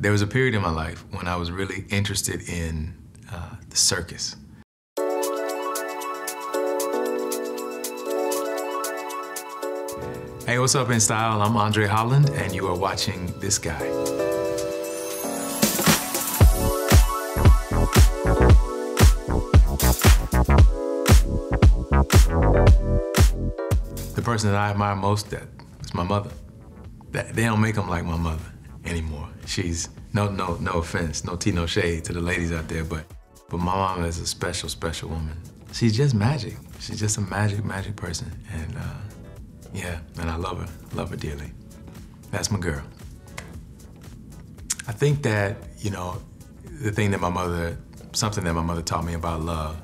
There was a period in my life when I was really interested in uh, the circus. Hey, what's up, InStyle? I'm Andre Holland, and you are watching This Guy. The person that I admire most that is my mother. That, They don't make them like my mother anymore. She's no no no offense, no tea, no shade to the ladies out there, but but my mom is a special special woman. She's just magic. She's just a magic magic person, and uh, yeah, and I love her, love her dearly. That's my girl. I think that you know the thing that my mother, something that my mother taught me about love.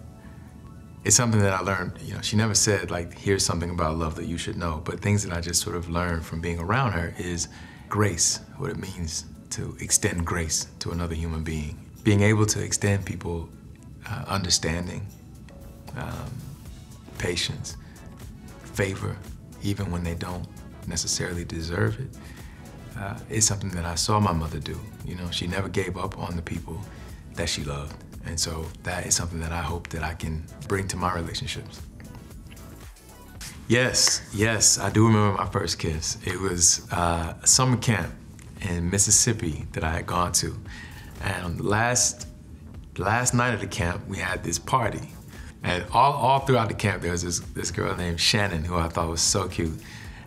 It's something that I learned, you know, she never said like, here's something about love that you should know, but things that I just sort of learned from being around her is grace, what it means to extend grace to another human being. Being able to extend people uh, understanding, um, patience, favor, even when they don't necessarily deserve it, uh, is something that I saw my mother do. You know, she never gave up on the people that she loved. And so that is something that I hope that I can bring to my relationships. Yes, yes, I do remember my first kiss. It was uh, a summer camp in Mississippi that I had gone to. And last, last night of the camp, we had this party. And all, all throughout the camp, there was this, this girl named Shannon who I thought was so cute.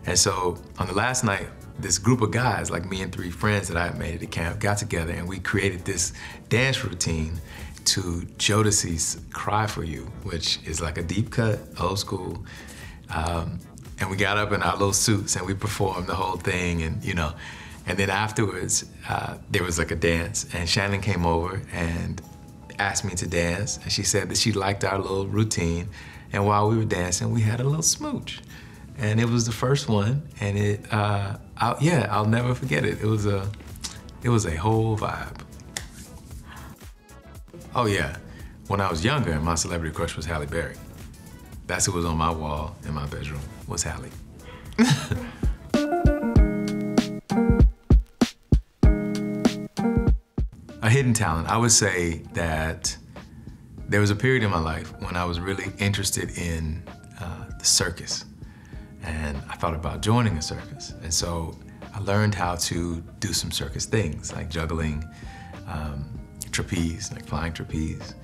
And so on the last night, this group of guys, like me and three friends that I had made at the camp, got together and we created this dance routine to Jodeci's Cry For You, which is like a deep cut, old school, um, and we got up in our little suits and we performed the whole thing and, you know, and then afterwards, uh, there was like a dance and Shannon came over and asked me to dance and she said that she liked our little routine and while we were dancing, we had a little smooch. And it was the first one and it, uh, I, yeah, I'll never forget it. It was a, it was a whole vibe. Oh yeah, when I was younger, my celebrity crush was Halle Berry. That's who was on my wall in my bedroom, was Halle. a hidden talent, I would say that there was a period in my life when I was really interested in uh, the circus. And I thought about joining a circus. And so I learned how to do some circus things, like juggling, um, trapeze, like flying trapeze,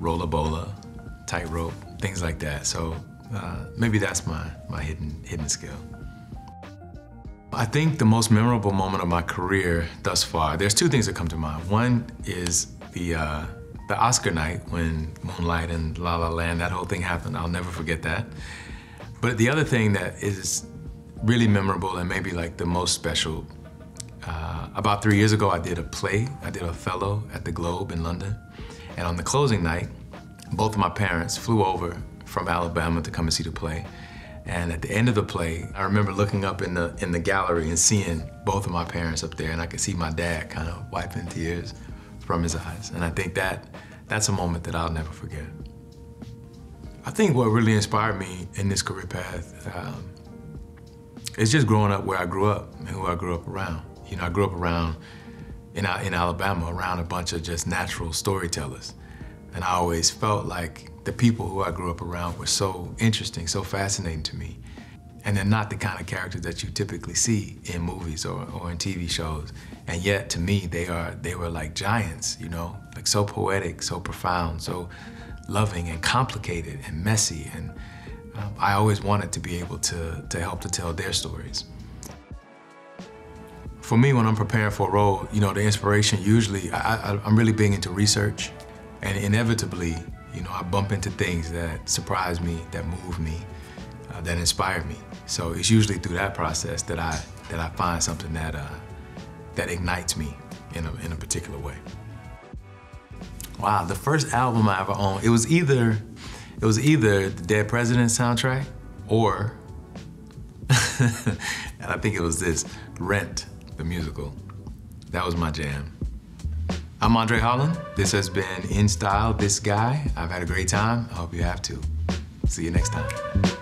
rola bola, tightrope, things like that. So uh, maybe that's my, my hidden, hidden skill. I think the most memorable moment of my career thus far, there's two things that come to mind. One is the, uh, the Oscar night when Moonlight and La La Land, that whole thing happened. I'll never forget that. But the other thing that is really memorable and maybe like the most special, uh, about three years ago I did a play, I did Othello at the Globe in London. And on the closing night, both of my parents flew over from Alabama to come and see the play. And at the end of the play, I remember looking up in the, in the gallery and seeing both of my parents up there, and I could see my dad kind of wiping tears from his eyes. And I think that that's a moment that I'll never forget. I think what really inspired me in this career path um, is just growing up where I grew up and who I grew up around. You know, I grew up around in, in Alabama around a bunch of just natural storytellers. And I always felt like the people who I grew up around were so interesting, so fascinating to me. And they're not the kind of characters that you typically see in movies or, or in TV shows. And yet, to me, they are they were like giants, you know, like so poetic, so profound, so loving and complicated and messy. And um, I always wanted to be able to, to help to tell their stories. For me, when I'm preparing for a role, you know, the inspiration usually, I, I, I'm really big into research. And inevitably, you know, I bump into things that surprise me, that move me, uh, that inspire me. So it's usually through that process that I that I find something that uh, that ignites me in a in a particular way. Wow, the first album I ever owned, it was either it was either the Dead President soundtrack or and I think it was this Rent the musical. That was my jam. I'm Andre Holland. This has been InStyle, This Guy. I've had a great time. I hope you have too. See you next time.